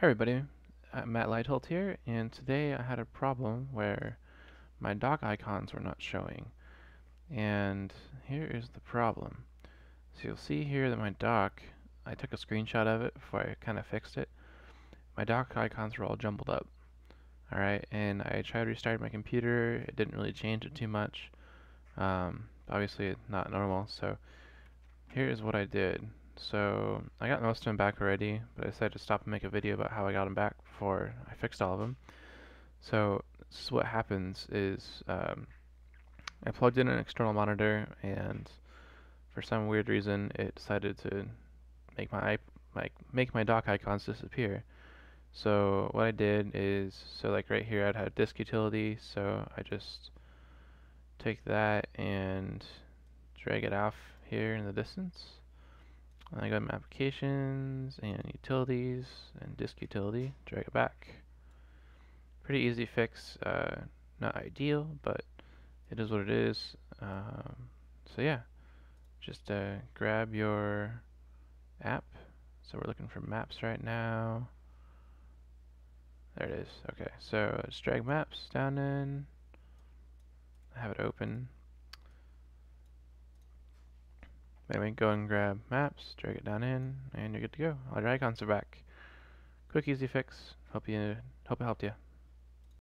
Hi everybody, I'm Matt Leitholt here, and today I had a problem where my dock icons were not showing. And here is the problem. So you'll see here that my dock, I took a screenshot of it before I kind of fixed it. My dock icons were all jumbled up. Alright, and I tried restarting my computer, it didn't really change it too much. Um, obviously not normal, so here is what I did. So I got most of them back already, but I decided to stop and make a video about how I got them back before I fixed all of them. So this is what happens is um, I plugged in an external monitor and for some weird reason it decided to make my like make my dock icons disappear. So what I did is so like right here I'd have disk utility so I just take that and drag it off here in the distance I go to applications and utilities and disk utility, drag it back. Pretty easy fix, uh, not ideal, but it is what it is. Um, so yeah, just uh, grab your app. So we're looking for maps right now. There it is. Okay, so let's drag maps down in, have it open. Anyway, go and grab maps, drag it down in, and you're good to go. All your icons are back. Quick, easy fix. Hope you hope it helped you.